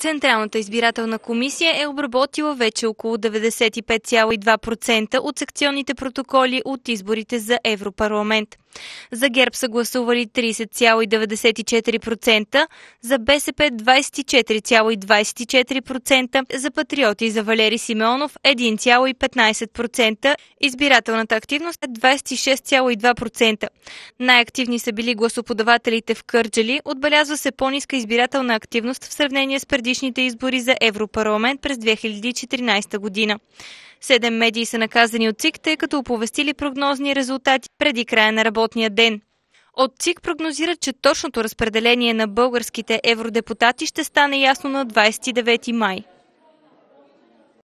Централната избирателна комисия е обработила вече около 95,2% от секционните протоколи от изборите за Европарламент. За ГЕРБ са гласували 30,94%, за БСП 24,24%, за Патриоти за Валери Симеонов 1,15%, избирателната активност е 26,2%. Най-активни са били гласоподавателите в Кърджали, отбелязва се по-ниска избирателна активност в сравнение с предишните избори за Европарламент през 2014 година. Седем медии са наказани от ЦИК, тъй като оповестили прогнозни резултати преди края на работния ден. От ЦИК прогнозират, че точното разпределение на българските евродепутати ще стане ясно на 29 май.